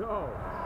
go.